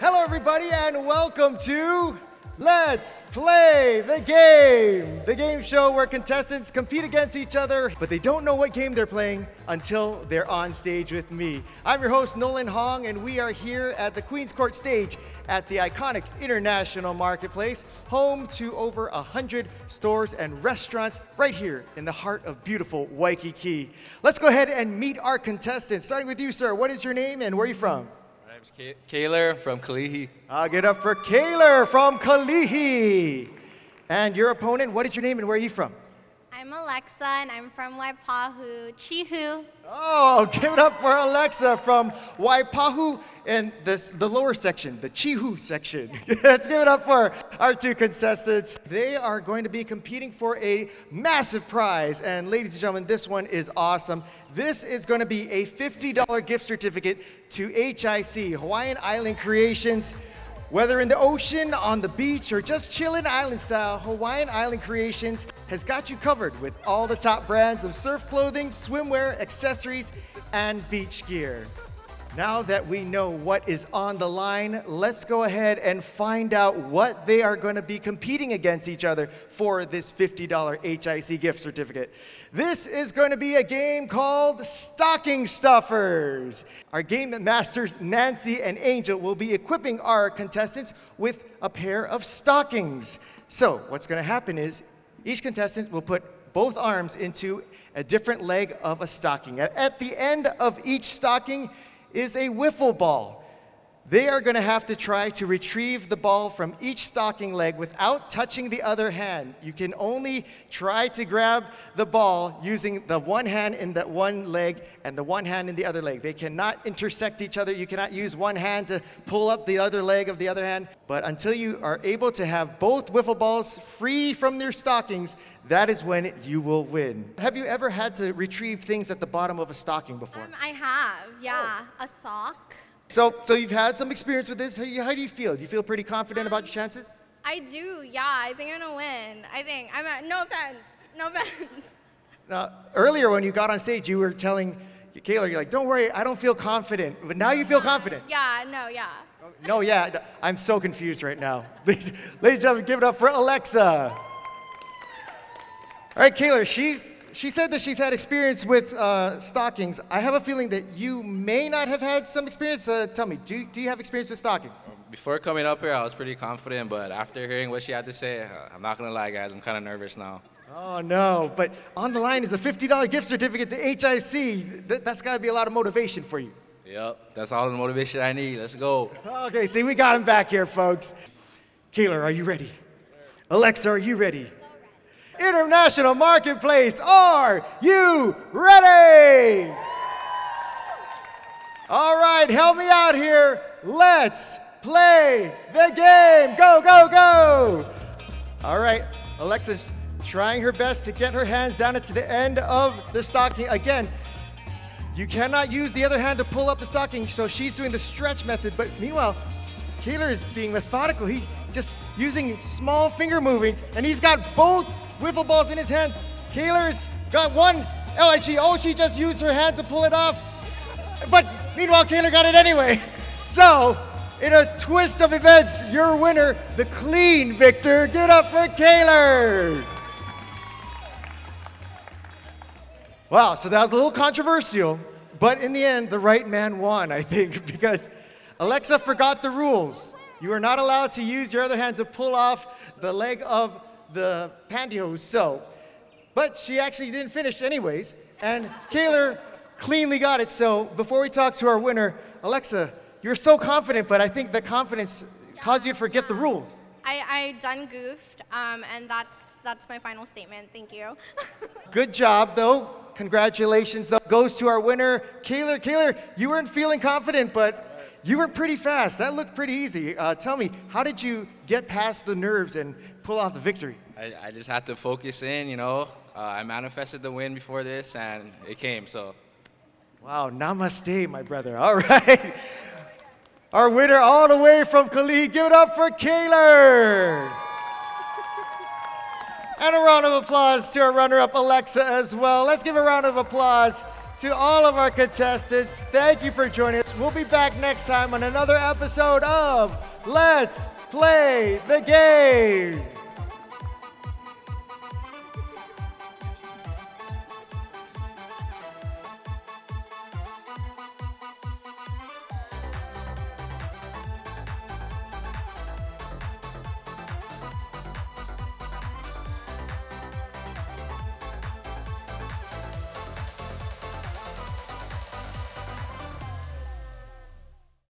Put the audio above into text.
Hello, everybody, and welcome to Let's Play the Game, the game show where contestants compete against each other, but they don't know what game they're playing until they're on stage with me. I'm your host, Nolan Hong, and we are here at the Queen's Court stage at the iconic International Market Place, home to over 100 stores and restaurants right here in the heart of beautiful Waikiki. Let's go ahead and meet our contestants, starting with you, sir. What is your name and where are you from? My name's Ka- Taylor from Kalihi. I'll get up for Taylor from Kalihi. And your opponent, what is your name and where are you from? I'm Alexa and I'm from Waipahu, Chihu. Oh, give it up for Alexa from Waipahu and this, the lower section, the Chihu section. Let's give it up for our two contestants. They are going to be competing for a massive prize. And ladies and gentlemen, this one is awesome. This is going to be a $50 gift certificate to HIC, Hawaiian Island Creations. Whether in the ocean, on the beach, or just chilling island style, Hawaiian Island Creations has got you covered with all the top brands of surf clothing, swimwear, accessories, and beach gear. Now that we know what is on the line, let's go ahead and find out what they are going to be competing against each other for this $50 HIC gift certificate. This is going to be a game called Stocking Stuffers. Our game masters, Nancy and Angel, will be equipping our contestants with a pair of stockings. So, what's going to happen is each contestant will put both arms into a different leg of a stocking. At, the end of each stocking is a wiffle ball. They are going to have to try to retrieve the ball from each stocking leg without touching the other hand. You can only try to grab the ball using the one hand in that one leg and the one hand in the other leg. They cannot intersect each other. You cannot use one hand to pull up the other leg of the other hand. But until you are able to have both wiffle balls free from their stockings, that is when you will win. Have you ever had to retrieve things at the bottom of a stocking before? Um, I have, yeah, a sock. So, so you've had some experience with this. How, how do you feel? Do you feel pretty confident about your chances? I do, yeah, I think I'm gonna win. I think, I'm at, no offense, no offense. Now, earlier when you got on stage, you were telling Kayla, you're like, "Don't worry, I don't feel confident." But now you feel confident. Yeah, no, yeah. No, yeah, I'm so confused right now. Ladies and gentlemen, give it up for Alexa. All right, Kayla, she's she said that she's had experience with uh, stockings. I have a feeling that you may not have had some experience. Uh, tell me, do you, do you have experience with stockings? Before coming up here, I was pretty confident, but after hearing what she had to say, uh, I'm not gonna lie, guys, I'm kind of nervous now. Oh no, but on the line is a $50 gift certificate to HIC. Th- that's got to be a lot of motivation for you. Yep, that's all the motivation I need. Let's go. Okay, see, we got him back here, folks. Kayla, are you ready? Alexa, are you ready? International Market Place, are you ready? All right, help me out here. Let's play the game. Go, go, go. All right, Alexa's trying her best to get her hands down to the end of the stocking. Again, you cannot use the other hand to pull up the stocking, so she's doing the stretch method. But meanwhile, Taylor is being methodical. He's just using small finger movements, and he's got both wiffle balls in his hand. Taylor's got one LIG. Oh, she just used her hand to pull it off. But meanwhile, Taylor got it anyway. So, in a twist of events, your winner, the clean victor. Give it up for Taylor. Wow, so that was a little controversial, but in the end, the right man won, I think, because Alexa forgot the rules. You are not allowed to use your other hand to pull off the leg of the pantyhose, so. But she actually didn't finish anyways, and Taylor cleanly got it. So before we talk to our winner, Alexa, you're so confident, but I think the confidence caused you to forget the rules. I, I done goofed, um, and that's, that's my final statement. Thank you. Good job, though. Congratulations, though. Goes to our winner, Taylor. Taylor, you weren't feeling confident, but you were pretty fast. That looked pretty easy. Uh, tell me, how did you get past the nerves and pull off the victory? I, I just had to focus in, you know. Uh, I manifested the win before this, and it came, so. Wow, namaste, my brother. All right. Our winner all the way from Kalihi. Give it up for Taylor. And a round of applause to our runner-up Alexa as well. Let's give a round of applause to all of our contestants. Thank you for joining us. We'll be back next time on another episode of Let's Play the Game.